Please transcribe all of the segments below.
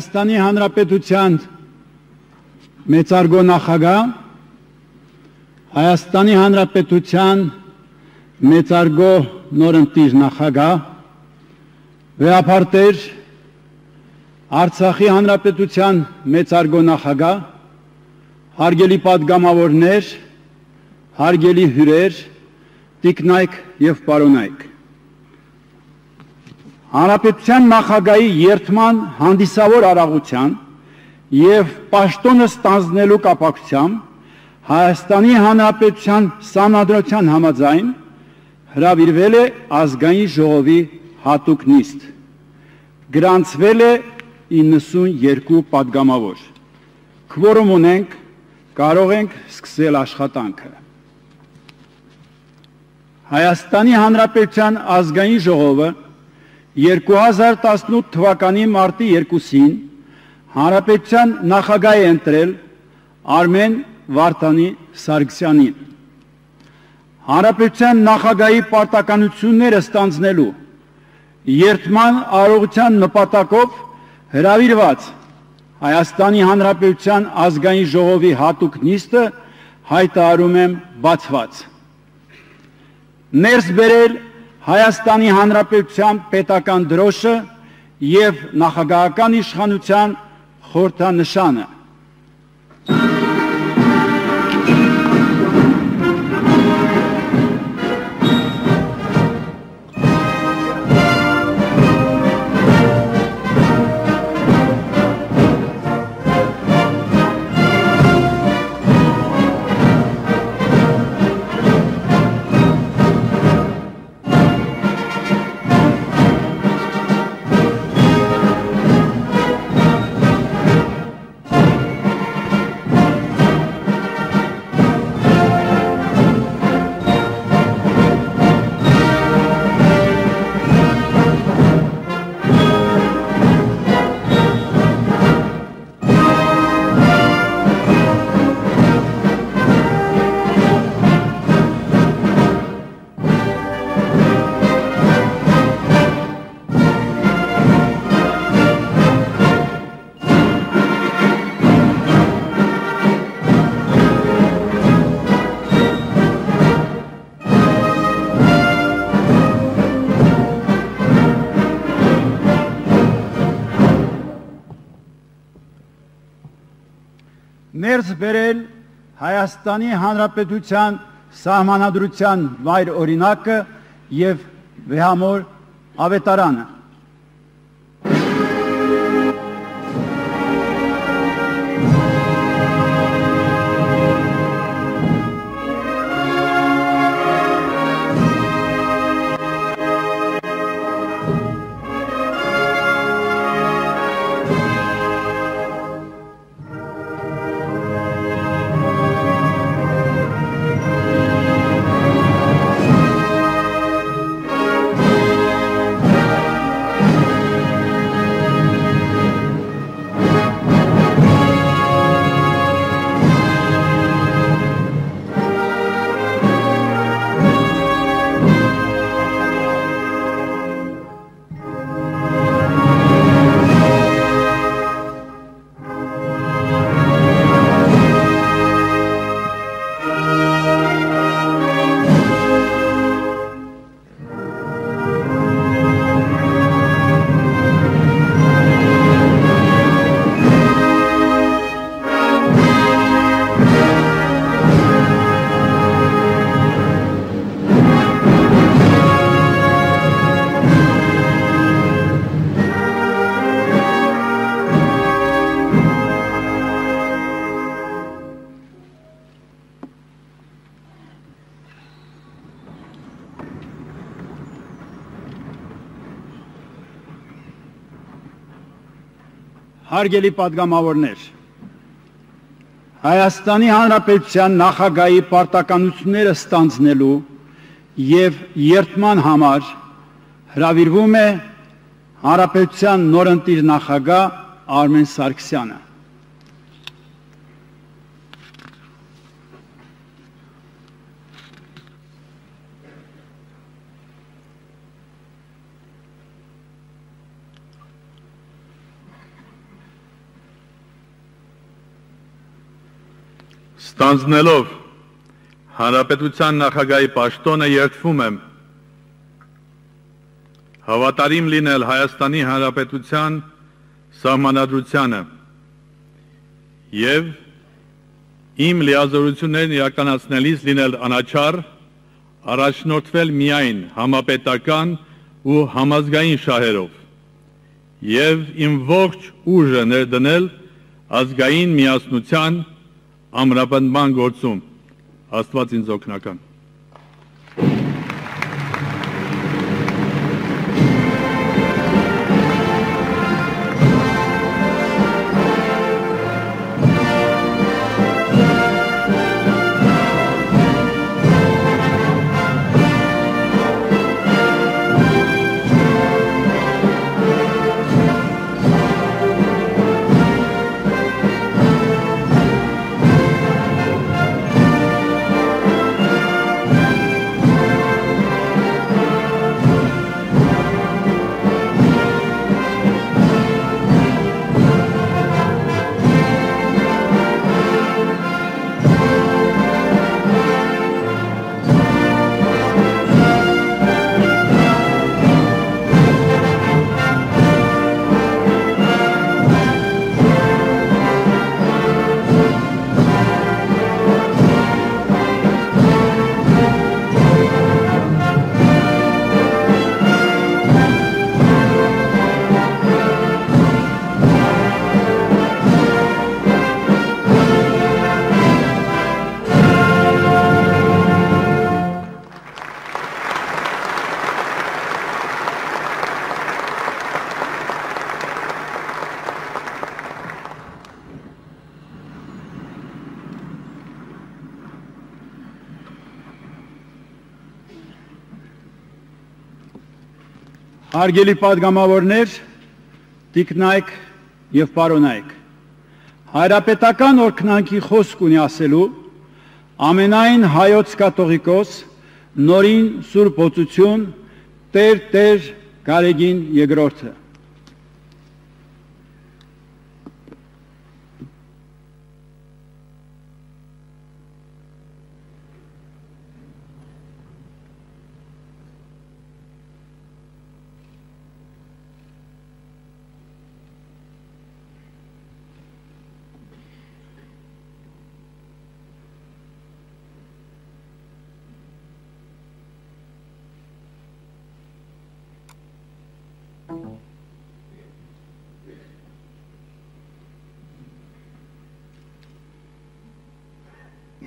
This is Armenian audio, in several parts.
Հայաստանի Հանրապետության մեծարգո նախագահ, Հայաստանի Հանրապետության մեծարգո նորընտիր նախագահ, վեապարտեր Արցախի Հանրապետության մեծարգո նախագահ, հարգելի падգամավորներ, հարգելի հյուրեր, տիկնայք եւ պարոնայք Հանրապետության նախագահի երթման հանդիսավոր արագության եւ պաշտոնը ստանձնելու կապակցությամբ Հայաստանի Հանրապետության Սանհադրության համաձայն հրավիրվել է ազգային ժողովի հատուկ նիստ։ Գրանցվել է 92 падգամավոր։ Քվորում ունենք, կարող ենք սկսել աշխատանքը։ Հայաստանի Հանրապետության ազգային ժողովը 2018 թվականի մարտի 2-ին Հանրապետության նախագահ է ընտրել Արմեն Վարդանի Սարգսյանին։ Հանրապետության նախագահի պարտականությունները ստանձնելու երթման արողության նպատակով հրավիրված Հայաստանի Հանրապետության ազգային ժողովի հատուկ նիստը հայտարարում եմ բացված։ Ներս բերել Հայաստանի Հանրապետության պետական դրոշը եւ նախագահական իշխանության խորհրդանշանը ներս բերել Հայաստանի Հանրապետության սահմանադրության վայր օրինակը եւ վեհամոր ավետարանը հարգելի падգամավորներ, Հայաստանի Հանրապետության նախագահի պարտականությունները ստանձնելու եւ երթման համար հրավիրվում է Հանրապետության նորընտիր նախագահ Արմեն Սարգսյանը։ Ստանձնելով Հանրապետության նախագահի պաշտոնը երդվում եմ հավատարիմ լինել Հայաստանի Հանրապետության սահմանադրությանը եւ իմ լիազորություններն իրականացնելիս լինել անաչար, առաջնորդվել միայն համապետական ու համազգային շահերով եւ իմ ողջ ուժը ներդնել ազգային միասնության ամրապնդման գործում Աստված ինձ օգնական Հարգելի падգամավորներ, տիկնայք եւ պարոնայք։ Հայրապետական օրքնանքի խոսք ունի ասելու ամենայն հայոց կաթողիկոս նորին Սուրբ Օծություն Տեր Տեր Գարեգին II-ը։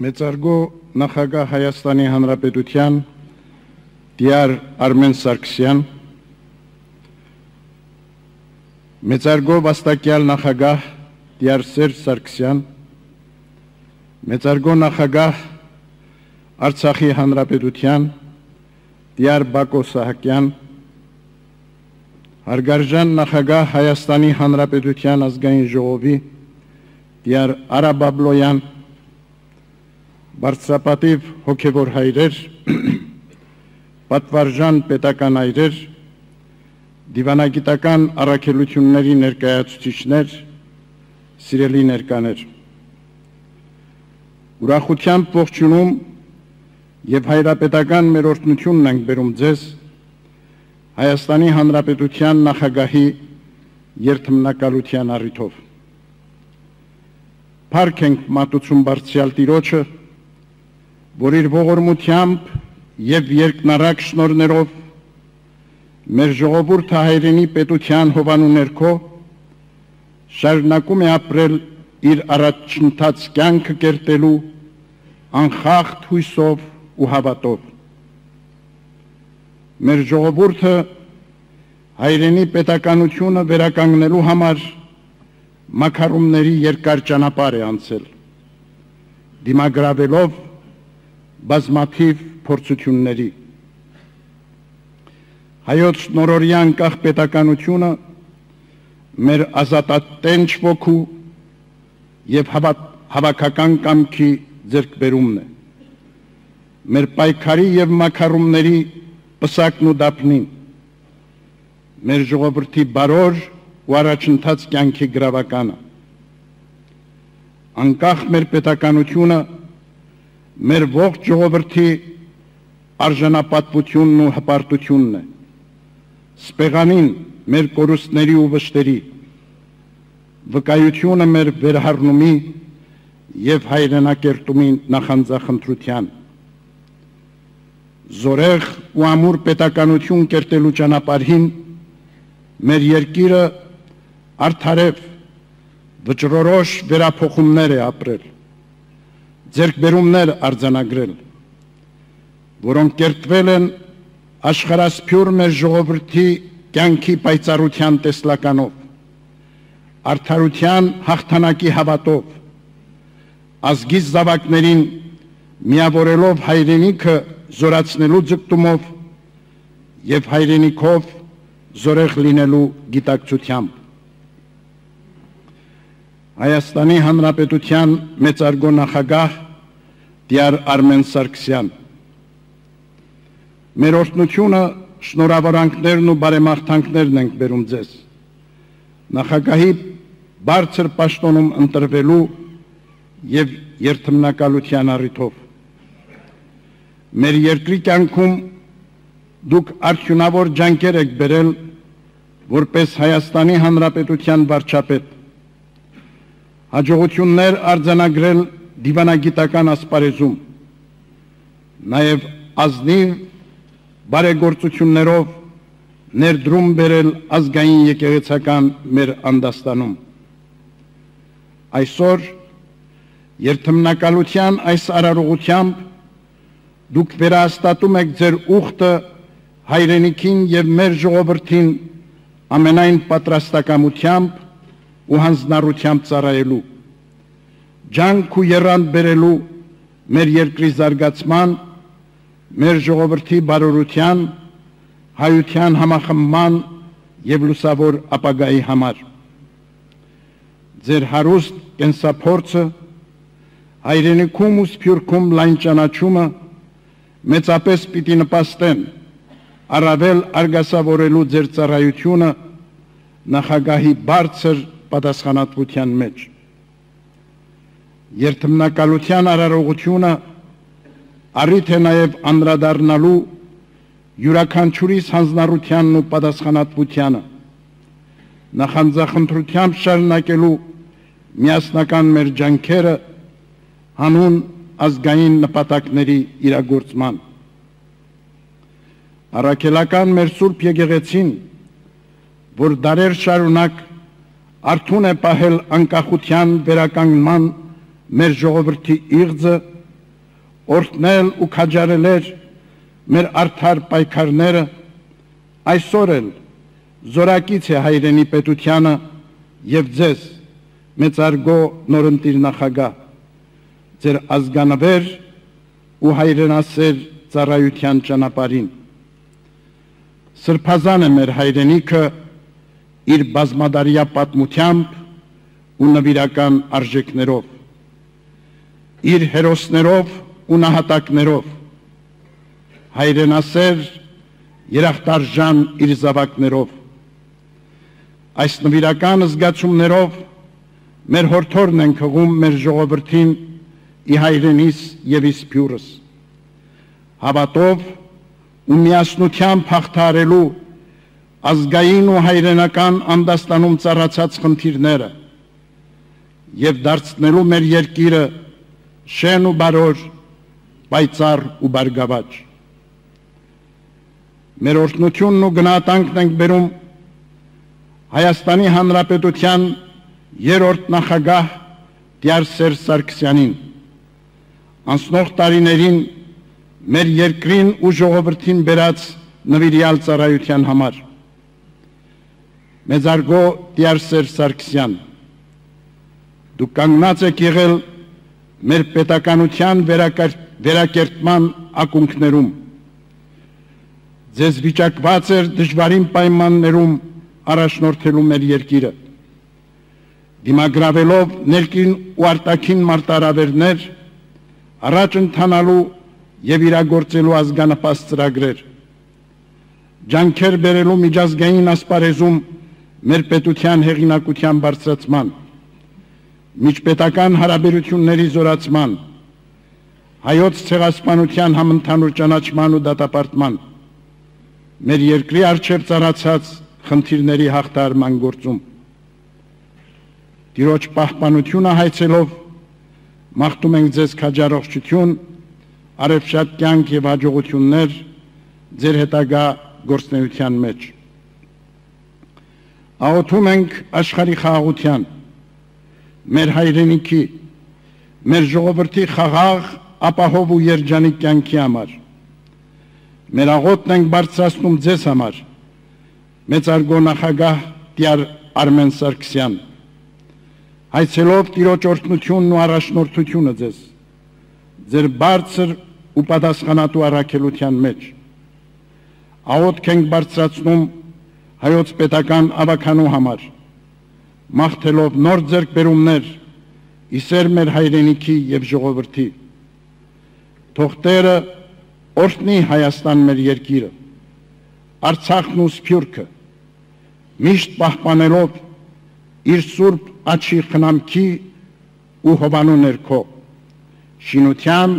Մեծարգո նախագահ Հայաստանի Հանրապետության Դիար Արմեն Սարգսյան Մեծարգո վաստակյալ նախագահ Դիար Սերժ Սարգսյան Մեծարգո նախագահ Արցախի Հանրապետության Դիար Բակո Սահակյան Հարգարժան նախագահ Հայաստանի Հանրապետության ազգային ժողովի Դիար Արա Բաբլոյան բարձրապատիվ հոգևոր հայրեր, պատվարժան պետական այրեր, դիվանագիտական առաքելությունների ներկայացուցիչներ, սիրելի ներկաներ։ Ուրախությամբ ողջունում եւ հայրապետական մեր օրհնությունն ենք բերում ձեզ Հայաստանի Հանրապետության նախագահի երթմնակալության առիթով։ Փառք ենք մատուցում բարձրյալ Տիրոջը որ իր ողորմությամբ եւ երկնարակ շնորներով մեր ժողովուրդը հայրենի պետության հովանու ներքո շարունակում է ապրել իր առաջընթաց կյանքը կերտելու անխախտ հույսով ու հավատով մեր ժողովուրդը հայրենի պետականությունը վերականգնելու համար մակարումների երկար ճանապարհ է անցել դիմագրավելով բազմաթիվ փորձությունների հայոց նորորյան կախ պետականությունը մեր ազատատենչ ոգու եւ հավաքական կամքի ձեռքբերումն է մեր պայքարի եւ մակարումների պսակն ու դափնին մեր ժողովրդի բարոր ու առաջընթաց կյանքի գրավականը անկախ մեր պետականությունը մեր ողջ ժողովրդի արժանապատվությունն ու հպարտությունն է սպեղանին մեր կորուստների ու վշտերի վկայությունը մեր վերհառնումի եւ հայրենակերտումի նախանձախնդրության զորեղ ու ամուր պետականություն կերտելու ճանապարհին մեր երկիրը արդարև վճռորոշ վերափոխումներ է ապրել ձերկբերումներ արձանագրել, որոնք կերտվել են աշխարհասփյուր մեր ժողովրդի կյանքի պայծառության տեսլականով, արդարության հաղթանակի հավատով, ազգից զավակներին միավորելով հայրենիքը զորացնելու ձգտումով եւ հայրենիքով զորեղ լինելու գիտակցությամբ Հայաստանի Հանրապետության մեծարգո նախագահ Դիար Արմեն Սարգսյան Մեր օրհնությունը շնորհավորանքներն ու բարեմաղթանքներն ենք բերում ձեզ նախագահի բարձր պաշտոնում ընտրվելու եւ երթմնակալության առիթով մեր երկրի կյանքում դուք արդյունավոր ջանքեր եք բերել որպես Հայաստանի Հանրապետության վարչապետ հաջողություններ արձանագրել դիվանագիտական ասպարեզում նաև ազնիվ բարեգործություններով ներդրում բերել ազգային եկեղեցական մեր անդաստանում այսօր երթմնակալության այս արարողությամբ դուք վերահաստատում եք ձեր ուխտը հայրենիքին եւ մեր ժողովրդին ամենայն պատրաստակամությամբ ու հանձնառությամբ ծառայելու ջանք ու երանդ բերելու մեր երկրի զարգացման մեր ժողովրդի բարօրության հայության համախմբման եւ լուսավոր ապագայի համար ձեր հարուստ կենսափորձը հայրենիքում ու սփյուռքում լայն ճանաչումը մեծապես պիտի նպաստեն առավել արգասավորելու ձեր ծառայությունը նախագահի բարձր պատասխանատվության մեջ երթմնակալության արարողությունը առիթ է նաև անդրադառնալու յուրաքանչյուրիս հանձնառությանն ու պատասխանատվությանը նախանձախնդրությամբ շարունակելու միասնական մեր ջանքերը հանուն ազգային նպատակների իրագործման Արաքելական մեր Սուրբ Եկեղեցին, որ դարեր շարունակ արթուն է պահել անկախության վերականգնման մեր ժողովրդի իղձը, օրհնել ու քաջարել էր մեր արդար պայքարները, այսօր էլ զորակից է հայրենի պետությանը եւ ձեզ մեծարգո նորընտիր նախագահ ձեր ազգանվեր ու հայրենասեր ծառայության ճանապարհին սրբազան է մեր հայրենիքը իր բազմադարյա պատմությամբ ու նվիրական արժեքներով իր հերոսներով ու նահատակներով հայրենասեր երախտարժան իր զավակներով այս նվիրական զգացումներով մեր հորթորն ենք հղում մեր ժողովրդին ի հայրենիս եւ իսպյուրս հավատով ու միասնությամբ հաղթարելու ազգային ու հայրենական անդաստանում ծառացած խնդիրները եւ դարձնելու մեր երկիրը շեն ու բարոր պայծառ ու բարգավաճ մեր օրհնությունն ու գնահատանքն ենք բերում Հայաստանի Հանրապետության երրորդ նախագահ Տիար Սերժ Սարգսյանին անցնող տարիներին մեր երկրին ու ժողովրդին բերած նվիրյալ ծառայության համար մեծարգո Տիարսեր Սարգսյան դու կանգնած եք եղել մեր պետականության վերակերտման ակունքներում ձեզ վիճակված էր դժվարին պայմաններում առաջնորդելու մեր երկիրը դիմագրավելով ներքին ու արտաքին մարտարավերներ առաջ ընթանալու եւ իրագործելու ազգանապաստ ծրագրեր ջանքեր բերելու միջազգային ասպարեզում մեր պետության հեղինակության բարձրացման միջպետական հարաբերությունների զորացման հայոց ցեղասպանության համընդհանուր ճանաչման ու դատապարտման մեր երկրի արչև ծառացած խնդիրների հաղթարման գործում Տիրոջ պահպանությունը հայցելով մաղթում ենք ձեզ քաջարողջություն արևշատ կյանք եւ հաջողություններ ձեր հետագա գործնեության մեջ։ Աղոթում ենք աշխարհի խաղաղության, մեր հայրենիքի, մեր ժողովրդի խաղաղ, ապահով ու երջանիկ կյանքի համար։ Մեր աղոթն ենք բարձրացնում ձեզ համար, մեծարգո նախագահ Տիար Արմեն Սարգսյան։ Հայցելով Տիրոջ օրհնությունն ու առաջնորդությունը ձեզ ձեր բարձր ու պատասխանատու առաքելության մեջ աղոթք ենք բարձրացնում հայոց պետական ավականու համար մաղթելով նոր ձեռքբերումներ իսեր մեր հայրենիքի եւ ժողովրդի թող Տերը օրհնի Հայաստան մեր երկիրը Արցախն ու Սփյուռքը միշտ պահպանելով իր սուրբ աչի խնամքի ու հովանու ներքո շինության,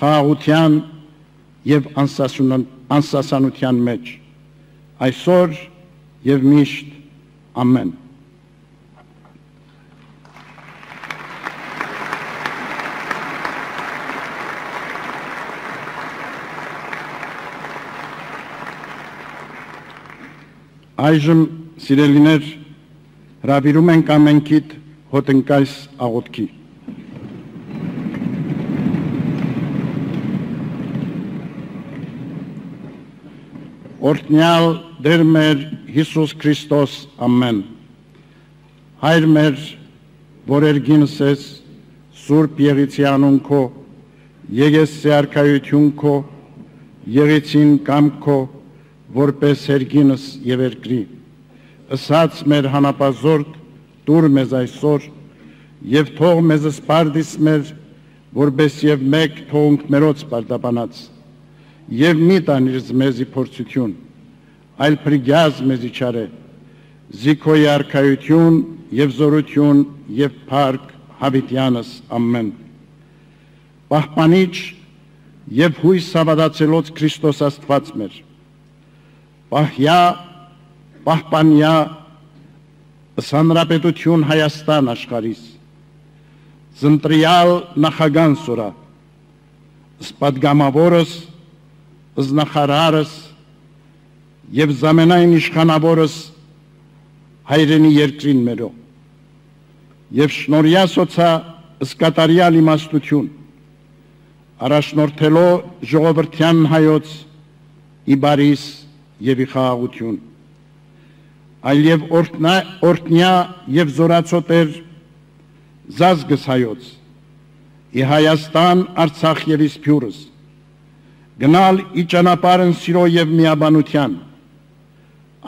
խաղաղության եւ անսասանության մեջ այսօր եւ միշտ ամեն Այժմ սիրելիներ հրավիրում ենք ամենքիդ հոտնկայս աղոթքի Օրհնյալ Տեր մեր Հիսուս Քրիստոս ամեն։ Հայր մեր, որ երգինս ես Սուրբ Եղիցյանուն քո, եղես սարքայություն քո, եղեցին կամ քո, որպես հերգինս եւ երկրի ըսած մեր հանապազորդ դուր մեզ այսօր եւ թող մեզ սպարդիս մեր որպես եւ մեկ թողնք մերոց պարտաբանած եւ մի տանիր մեզի փորձություն այլ փրկյազ մեզի չարե զիքոյ արքայություն եւ զորություն եւ փառք հավիտյանս ամեն պահպանիչ եւ հույս սավադացելոց Քրիստոս Աստված մեր պահյա պահպանյա սանրապետություն Հայաստան աշխարհիս զընտրյալ նախագան սորա սպադգամավորս զնախարարս եւ զամենայն իշխանավորս հայրենի երկրին մերո եւ շնորհյա սոցա սկատարյալ իմաստություն առաջնորդելով ժողովրդյան հայոց իբարիս եւ իխաղություն այլ եւ օրտնյա եւ զորացոտեր զազգս հայոց ի Հայաստան Արցախ եւ Իսփյուրս գնալ ի ճանապարհն սիրո եւ միաբանության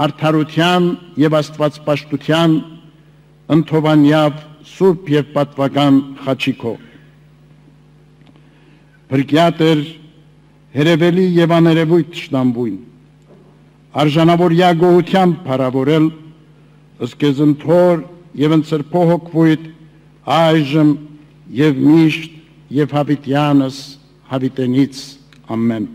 արդարության եւ աստվածպաշտության ընթովանյավ սուրբ եւ պատվական խաչիկով Բրգյատեր հերևելի եւ աներևույթ շնամբույն արժանավորյա գոհությամբ փառավորել ըսկեզնթոր եւ ընծրփոհոքվույթ այժմ եւ միշտ եւ հավիտյանս հավիտենից ամեն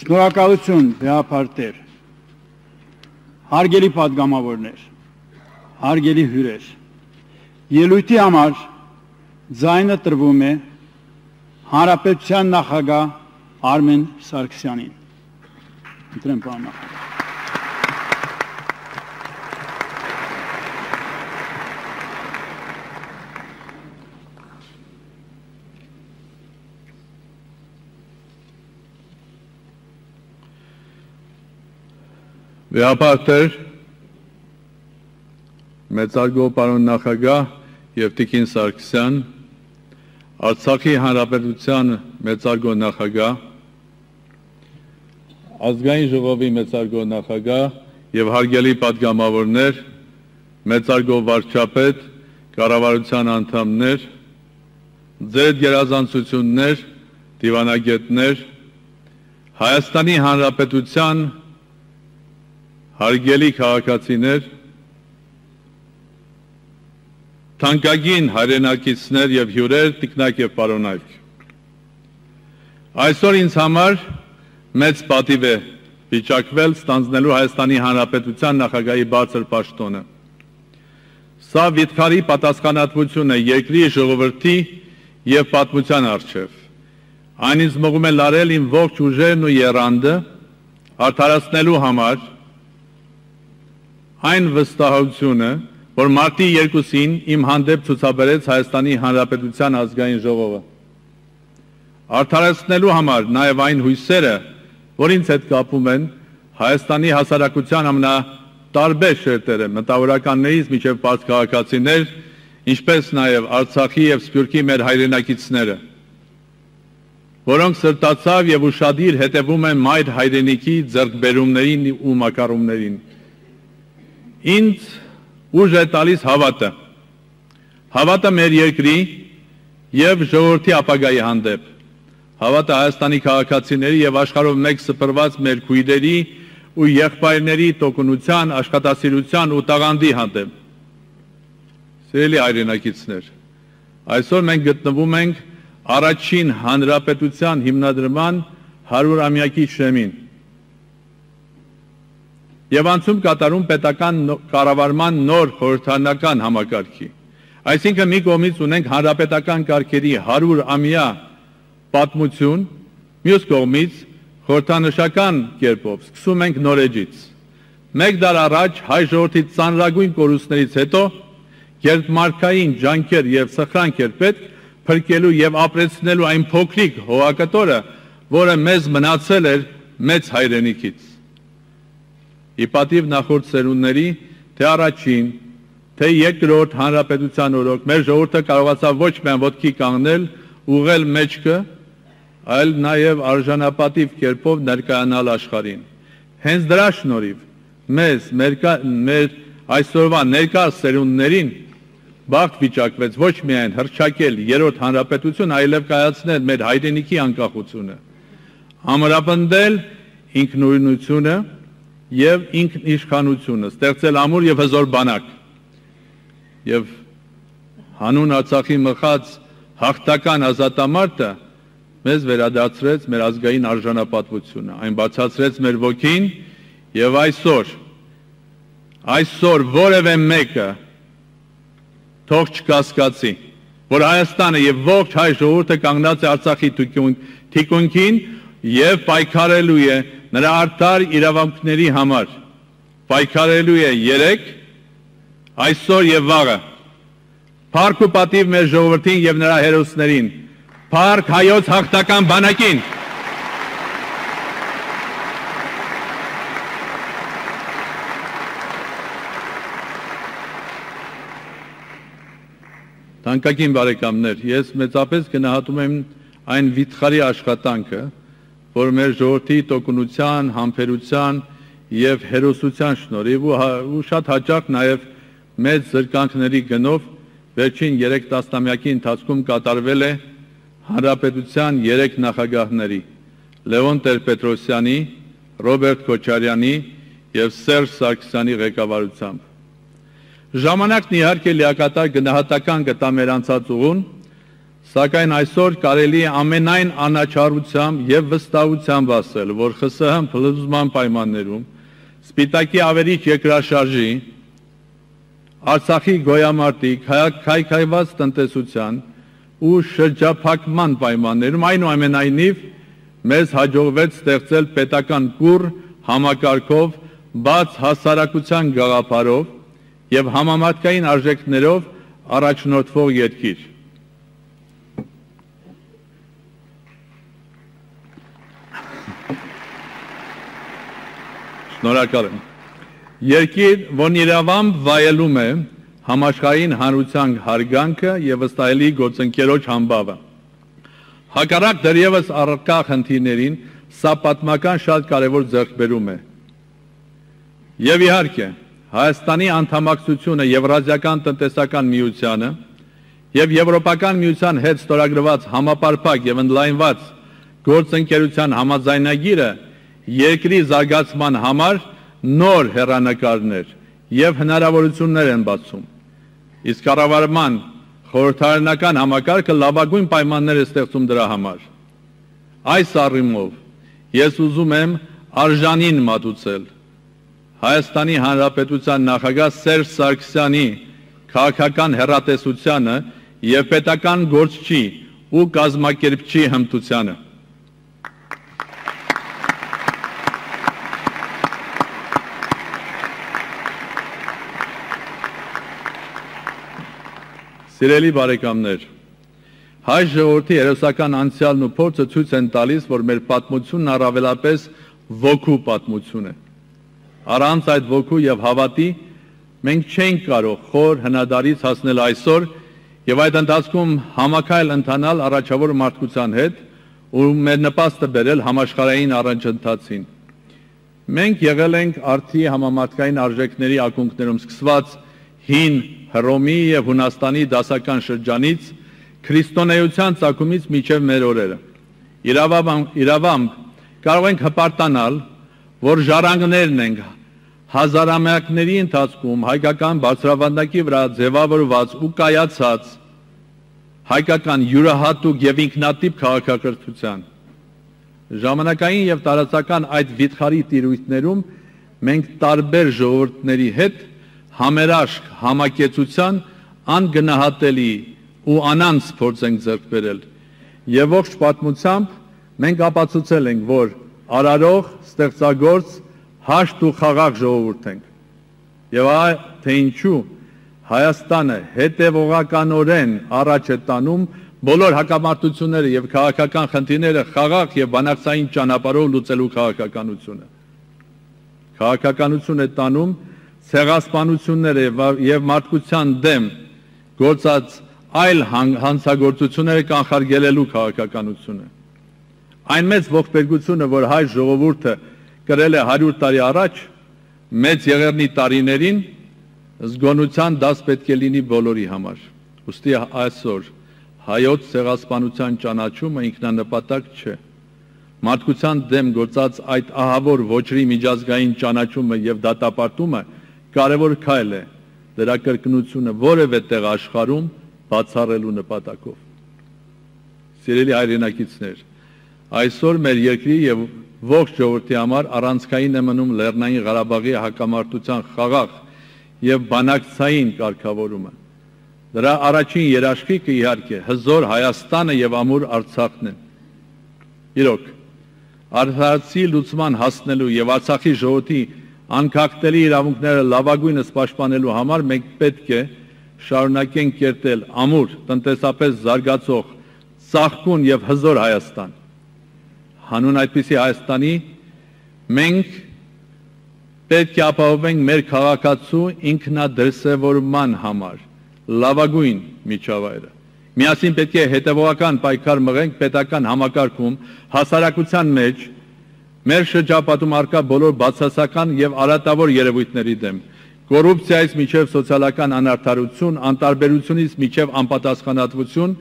Շնորհակալություն դեապարտեր։ Հարգելի падգամավորներ, հարգելի հյուրեր։ Ելույթի համար ձայնը տրվում է Հանրապետության նախագահ Արմեն Սարգսյանին։ Ընտրեմ պարոն նախագահ։ Դե, Վեհապարտեր մեծարգո պարոն նախագահ եւ Տիկին Սարգսյան, Արցախի հանրապետության մեծարգո նախագահ, ազգային ժողովի մեծարգո նախագահ եւ հարգելի падգամավորներ, մեծարգո վարչապետ, կառավարության անդամներ, ձեր դերազանցություններ, դիվանագետներ, Հայաստանի հանրապետության հարգելի քաղաքացիներ, թանկագին հայրենակիցներ եւ հյուրեր, տիկնակ եւ պարոնայք։ Այսօր ինձ համար մեծ պատիվ է վիճակվել ստանձնելու Հայաստանի Հանրապետության նախագահի բարձր պաշտոնը։ Սա վիթխարի պատասխանատվություն է երկրի ժողովրդի եւ պատմության արժեվ։ Այն ինձ մղում է լարել իմ ողջ ուժերն ու երանդը արդարացնելու համար այն վստահությունը, որ մարտի 2-ին իմ հանդեպ ցուցաբերեց Հայաստանի Հանրապետության ազգային ժողովը։ Արդարացնելու համար նաև այն հույսերը, որ ինձ հետ կապում են Հայաստանի հասարակության ամնա տարբեր շերտերը, մտավորականներից միջև բարձ քաղաքացիներ, ինչպես նաև Արցախի եւ Սփյուռքի մեր հայրենակիցները, որոնք սրտացավ եւ ուրشادիր հետևում են մայր հայրենիքի ձեռքբերումներին ու մակարումներին ինձ ուժ է տալիս հավատը։ Հավատը մեր երկրի եւ ժողովրդի ապագայի հանդեպ։ Հավատը Հայաստանի քաղաքացիների եւ աշխարհով մեկ սփռված մեր քույրերի ու եղբայրների տոկունության, աշխատասիրության ու տաղանդի հանդեպ։ Սիրելի հայրենակիցներ, այսօր մենք գտնվում ենք առաջին հանրապետության հիմնադրման 100-ամյակի շեմին։ եւ անցում կատարում պետական կառավարման նոր խորհրդանական համակարգի։ Այսինքն մի կողմից ունենք հանրապետական կարգերի 100 ամյա պատմություն, մյուս կողմից խորհրդանշական կերպով սկսում ենք նորեջից։ Մեկ դար առաջ հայ ժողովրդի ծանրագույն կորուստներից հետո երբ մարկային ջանքեր եւ սխրանքեր պետք փրկելու եւ ապրեցնելու այն փոքրիկ հողակտորը, որը մեզ մնացել էր մեծ հայրենիքից։ Իպատիվ նախորդ սերունդների, թե առաջին, թե երկրորդ հանրապետության օրոք մեր ժողովուրդը կարողացավ ոչ միայն ոտքի կանգնել, ուղղել մեջքը, այլ նաև արժանապատիվ կերպով ներկայանալ աշխարհին։ Հենց դրա շնորհիվ մեզ մեր, մեր այսօրվա ներկա սերունդներին բախտ վիճակվեց ոչ միայն հրճակել երրորդ հանրապետություն, այլև կայացնել մեր հայրենիքի անկախությունը ամրապնդել ինքնուրույնությունը եւ ինքնիշխանությունը, ստեղծել ամուր եւ հզոր բանակ։ Եվ հանուն Արցախի մխած հաղթական ազատամարտը մեզ վերադարձրեց մեր ազգային արժանապատվությունը, այն բացացրեց մեր ոգին եւ այսօր այսօր որևէ մեկը թող չկասկածի, որ Հայաստանը եւ ողջ հայ ժողովուրդը կանգնած է Արցախի թիկունքին եւ պայքարելու է նրա արդար իրավունքների համար։ Պայքարելու է երեք, այսօր եւ վաղը։ Փառք ու պատիվ մեր ժողովրդին եւ նրա հերոսներին։ Փառք հայոց հաղթական բանակին։ Տանկագին բարեկամներ, ես մեծապես գնահատում եմ այն վիթխարի աշխատանքը, որ մեր ժողովրդի տոկունության, համբերության եւ հերոսության շնորհիվ ու, ու շատ հաճախ նաեւ մեծ զրկանքների գնով վերջին 3 տասնամյակի ընթացքում կատարվել է հանրապետության 3 նախագահների Լևոն Տեր-Պետրոսյանի, Ռոբերտ Քոչարյանի եւ Սերժ Սարգսյանի ղեկավարությամբ։ Ժամանակն իհարկե լիակատար գնահատական կտա մեր անցած ուղուն, Սակայն այսօր կարելի է ամենայն անաչառությամբ եւ վստահությամբ ասել, որ ԽՍՀՄ փլուզման պայմաններում Սպիտակի ավերիչ երկրաշարժի Արցախի գոյամարտի քայքայված տնտեսության ու շրջափակման պայմաններում այնուամենայնիվ մեզ հաջողվեց ստեղծել պետական կուր համակարգով բաց հասարակության գաղափարով եւ համամատկային արժեքներով առաջնորդվող երկիր Շնորհակալ եմ։ Երկիր, որն իրավամբ վայելում է համաշխարհային հանրության հարգանքը եւ վստահելի գործընկերոջ համբավը։ Հակառակ դեռևս առկա խնդիրներին սա պատմական շատ կարևոր ձեռքբերում է։ Եվ իհարկե, Հայաստանի անդամակցությունը Եվրազիական տնտեսական միությանը եւ Եվրոպական միության հետ ստորագրված համապարփակ եւ ընդլայնված գործընկերության համաձայնագիրը երկրի զարգացման համար նոր հերանեկարներ եւ հնարավորություններ են բացում։ Իսկ կառավարման խորհրդարանական համակարգը լավագույն պայմաններ է ստեղծում դրա համար։ Այս առումով ես ուզում եմ արժանին մատուցել Հայաստանի Հանրապետության նախագահ Սերժ Սարգսյանի քաղաքական հերատեսությանը եւ պետական գործչի ու կազմակերպչի հմտությանը։ Սիրելի բարեկամներ, հայ ժողովրդի երեսական անցյալն ու փորձը ցույց են տալիս, որ մեր պատմությունն առավելապես ոգու պատմություն է։ Առանց այդ ոգու եւ հավատի մենք չենք կարող խոր հնադարից հասնել այսօր եւ այդ ընթացքում համակայլ ընթանալ առաջավոր մարդկության հետ ու մեր նպաստը բերել համաշխարհային առանջընթացին։ Մենք եղել ենք արդի համամարտկային արժեքների ակունքներում սկսված հին Հռոմի եւ Հունաստանի դասական շրջանից քրիստոնեության ցակումից միջև մեր օրերը։ Իրավամբ իրավամբ կարող ենք հպարտանալ, որ ժառանգներն ենք հազարամյակների ընթացքում հայկական բարձրավանդակի վրա ձևավորված ու կայացած հայկական յուրահատուկ եւ ինքնատիպ քաղաքակրթության ժամանակային եւ տարածական այդ վիթխարի տիրույթներում մենք տարբեր ժողովուրդների հետ համերաշխ համակեցության անգնահատելի ու անանց փորձ ենք ձեռք բերել եւ ողջ պատմությամբ մենք ապացուցել ենք որ արարող ստեղծագործ հաշտ ու խաղաղ ժողովուրդ ենք եւ այ թե ինչու Հայաստանը հետևողականորեն առաջ է տանում բոլոր հակամարտությունները եւ քաղաքական խնդիրները խաղաղ եւ բանակցային ճանապարհով լուծելու քաղաքականությունը քաղաքականություն է տանում ցեղասպանությունները եւ մարդկության դեմ գործած այլ հանցագործությունները կանխարգելելու քաղաքականությունը այն մեծ ողբերգությունը որ հայ ժողովուրդը կրել է 100 տարի առաջ մեծ եղերնի տարիներին զգոնության դաս պետք է լինի բոլորի համար ուստի այսօր հայոց ցեղասպանության ճանաչումը ինքնանպատակ չէ մարդկության դեմ գործած այդ ահավոր ոչրի միջազգային ճանաչումը եւ դատապարտումը կարևոր քայլ է դրա կրկնությունը որևէ տեղ աշխարհում բացառելու նպատակով սիրելի հայրենակիցներ այսօր մեր երկրի եւ ողջ ժողովրդի համար առանցքային է մնում Լեռնային Ղարաբաղի հակամարտության խաղաղ եւ բանակցային կարգավորումը դրա առաջին երաշխիքը իհարկե հզոր Հայաստանը եւ ամուր Արցախն են իրոք Արցախի լուծման հասնելու եւ Արցախի ժողովրդի անկախտելի իրավունքները լավագույնս պաշտպանելու համար մենք պետք է շարունակենք կերտել ամուր տնտեսապես զարգացող ծաղկուն եւ հզոր Հայաստան հանուն այդպիսի Հայաստանի մենք պետք է ապահովենք մեր քաղաքացու ինքնադրսևորման համար լավագույն միջավայրը Միասին պետք է հետևողական պայքար մղենք պետական համակարգում, հասարակության մեջ, մեր շրջապատում արկա բոլոր բացասական եւ արատավոր երևույթների դեմ, կոռուպցիայից միջև սոցիալական անարդարություն, անտարբերությունից միջև անպատասխանատվություն,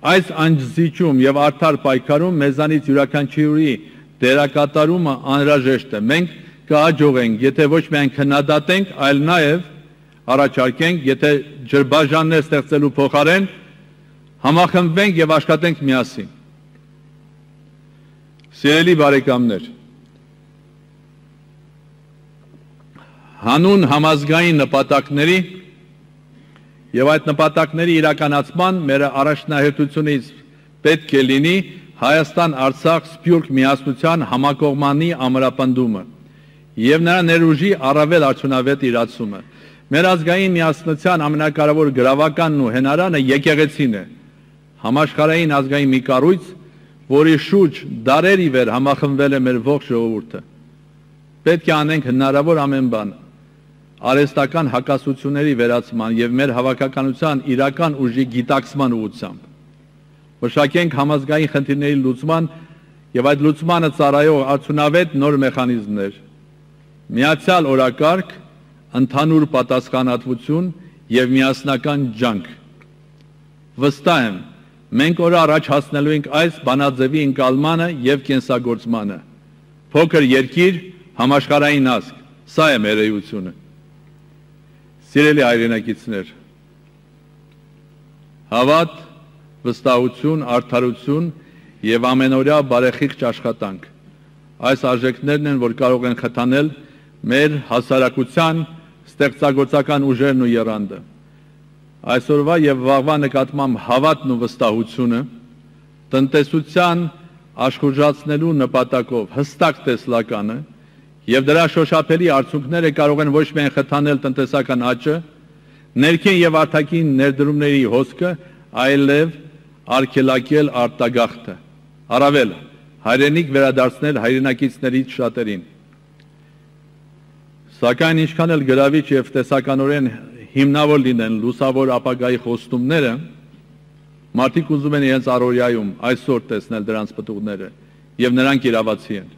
այս անձիճում եւ արդար պայքարում մեզանից յուրաքանչյուրի դերակատարումը անհրաժեշտ է։ Մենք կհաջողենք, եթե ոչ միայն քննադատենք, այլ նաեւ առաջարկենք, եթե ջրբաժաններ ստեղծելու փոխարեն համախմբվենք եւ աշխատենք միասին։ Սիրելի բարեկամներ, հանուն համազգային նպատակների եւ այդ նպատակների իրականացման մեր առաջնահերթությունից պետք է լինի Հայաստան-Արցախ սփյուռք միասնության համակողմանի ամրապնդումը եւ նրա ներուժի առավել արդյունավետ իրացումը։ Մեր ազգային միասնության ամենակարևոր գրավականն ու հենարանը եկեղեցին է համաշխարհային ազգային մի կառույց, որի շուրջ դարերի վեր համախմբվել է մեր ողջ ժողովուրդը։ Պետք է անենք հնարավոր ամեն բան արեստական հակասությունների վերացման եւ մեր հավաքականության իրական ուժի գիտակցման ուղղությամբ։ Մշակենք համազգային խնդիրների լուծման եւ այդ լուծմանը ծառայող արդյունավետ նոր մեխանիզմներ։ Միացյալ օրակարգ, ընդհանուր պատասխանատվություն եւ միասնական ջանք։ Վստահ եմ, մենք օր առաջ հասնելու ենք այս բանաձևի ընկալմանը եւ կենսագործմանը։ Փոքր երկիր, համաշխարային ազգ, սա է մեր էությունը։ Սիրելի հայրենակիցներ, հավատ, վստահություն, արդարություն եւ ամենօրյա բարեխիղճ աշխատանք։ Այս արժեքներն են, որ կարող են խթանել մեր հասարակության ստեղծագործական ուժերն ու երանդը այսօրվա եւ վաղվա նկատմամբ հավատն ու վստահությունը տնտեսության աշխուժացնելու նպատակով հստակ տեսլականը եւ դրա շոշափելի արդյունքները կարող են ոչ միայն խթանել տնտեսական աճը, ներքին եւ արտաքին ներդրումների հոսքը, այլև արգելակել արտագաղթը։ Առավել հայրենիք վերադարձնել հայրենակիցներից շատերին։ Սակայն ինչքան էլ գրավիչ եւ տեսականորեն հիմնավոր լինեն լուսավոր ապագայի խոստումները, մարդիկ ուզում են իրենց առօրյայում այսօր տեսնել դրանց պտուղները եւ նրանք իրավացի են։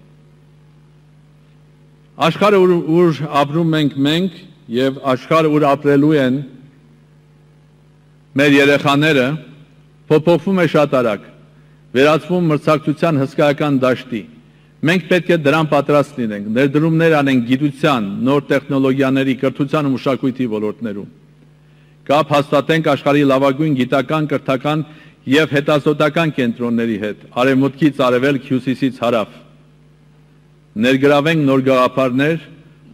Աշխարհը ուր, ուր ապրում ենք մենք եւ աշխարհը ուր ապրելու են մեր երեխաները փոփոխվում է շատ արագ, վերածվում մրցակցության հսկայական դաշտի Մենք պետք է դրան պատրաստ լինենք, ներդրումներ անենք գիտության, նոր տեխնոլոգիաների, կրթության ու մշակույթի ոլորտներում։ Կապ հաստատենք աշխարհի լավագույն գիտական, կրթական եւ հետազոտական կենտրոնների հետ, արևմուտքից արևելք, հյուսիսից հարավ։ Ներգրավենք նոր գաղափարներ,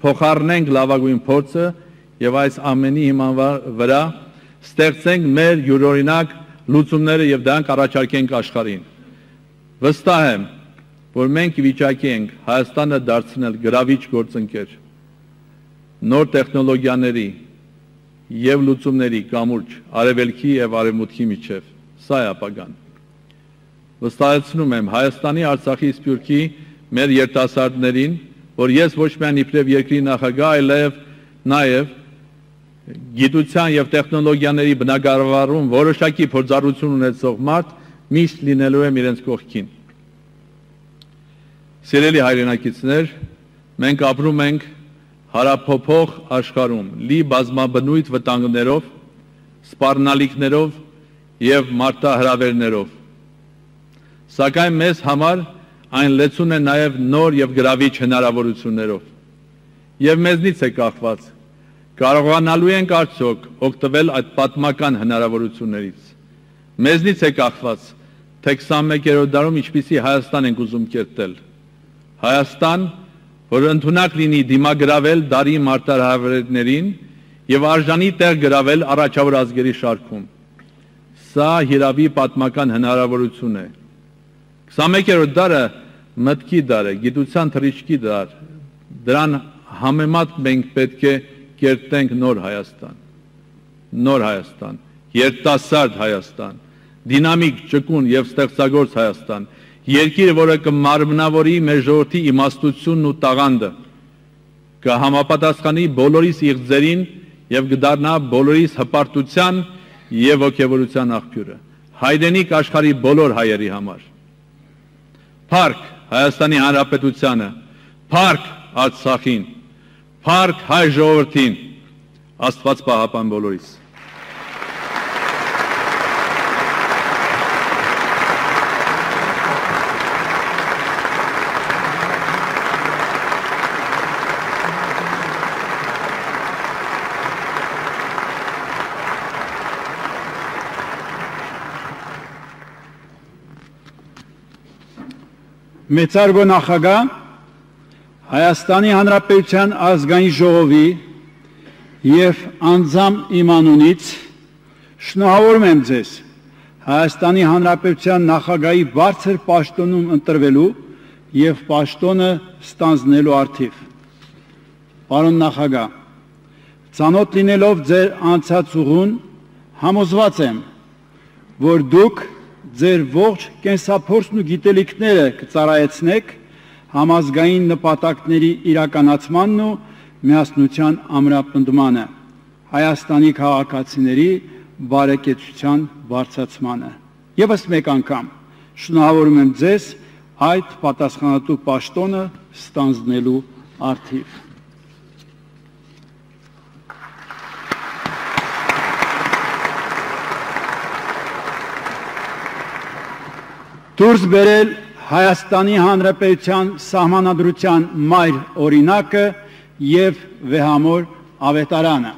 փոխառնենք լավագույն փորձը եւ այս ամենի հիման վրա ստեղծենք մեր յուրօրինակ լուծումները եւ դրանք առաջարկենք աշխարհին։ Վստահ եմ, որ մենք վիճակի ենք Հայաստանը դարձնել գրավիչ գործընկեր նոր տեխնոլոգիաների եւ լուծումների կամուրջ արևելքի եւ արևմուտքի միջև։ Սա է ապագան։ Վստահեցնում եմ Հայաստանի, Արցախի, Սփյուռքի մեր երիտասարդներին, որ ես ոչ միայն իբրև երկրի նախագահ, այլև նաև գիտության եւ տեխնոլոգիաների բնակարարում որոշակի փորձառություն ունեցող մարդ միշտ լինելու եմ իրենց կողքին։ Սիրելի հայրենակիցներ, մենք ապրում ենք հարափոփող աշխարհում լի բազմաբնույթ վտանգներով, սպառնալիքներով եւ մարտահրավերներով։ Սակայն մեզ համար այն լեցուն է նաև նոր եւ գրավիչ հնարավորություններով։ Եվ մեզնից է կախված կարողանալու ենք արդյոք օգտվել այդ պատմական հնարավորություններից։ Մեզնից է կախված, թե 21-րդ դարում ինչպիսի Հայաստան ենք ուզում կերտել։ Հայաստան, որ ընդունակ լինի դիմագրավել դարի մարտահրավերներին եւ արժանի տեղ գրավել առաջավոր ազգերի շարքում։ Սա հիրավի պատմական հնարավորություն է։ 21-րդ դարը մտքի դար է, գիտության թռիչքի դար։ Դրան համեմատ մենք պետք է կերտենք նոր Հայաստան։ Նոր Հայաստան, երիտասարդ Հայաստան, դինամիկ, ճկուն եւ ստեղծագործ Հայաստան, երկիր, որը կմարմնավորի մեր ժողովրդի իմաստությունն ու տաղանդը, կհամապատասխանի բոլորիս իղձերին եւ կդառնա բոլորիս հպարտության եւ ողջավորության աղբյուրը հայրենիք աշխարի բոլոր հայերի համար Փարք Հայաստանի Հանրապետությանը Փարք Արցախին Փարք հայ ժողովրդին Աստված պահապան բոլորիս Մեծարգո նախագահ Հայաստանի Հանրապետության ազգային ժողովի եւ անձամ իմանունից շնորհավորում եմ ձեզ Հայաստանի Հանրապետության նախագահի բարձր պաշտոնում ընտրվելու եւ պաշտոնը ստանձնելու արդիվ։ Պարոն նախագահ, ցանոթ լինելով ձեր անցած ուղուն, համոզված եմ, որ դուք ձեր ողջ կենսափորձն ու գիտելիքները կծառայեցնեք համազգային նպատակների իրականացմանն ու միասնության ամրապնդմանը, Հայաստանի քաղաքացիների բարեկեցության բարձրացմանը։ Եվս մեկ անգամ շնորհավորում եմ ձեզ այդ պատասխանատու պաշտոնը ստանձնելու արդիվ։ դուրս բերել Հայաստանի Հանրապետության սահմանադրության մայր օրինակը եւ վեհամոր ավետարանը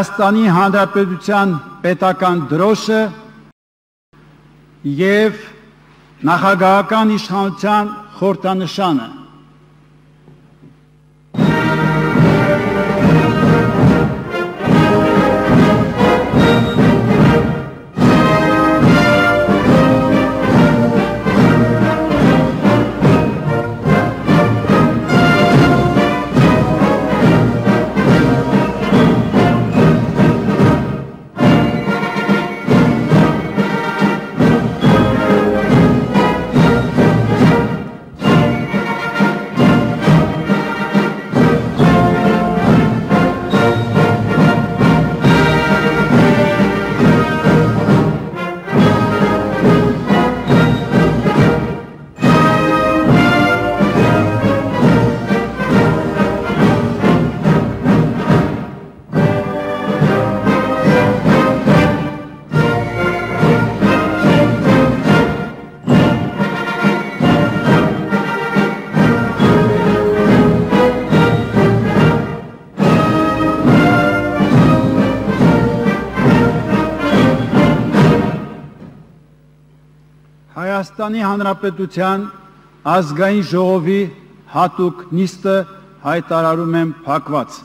Հայաստանի Հանրապետության պետական դրոշը եւ նախագահական իշխանության խորհրդանշանը Հայաստանի Հանրապետության ազգային ժողովի հատուկ նիստը հայտարարում եմ փակված։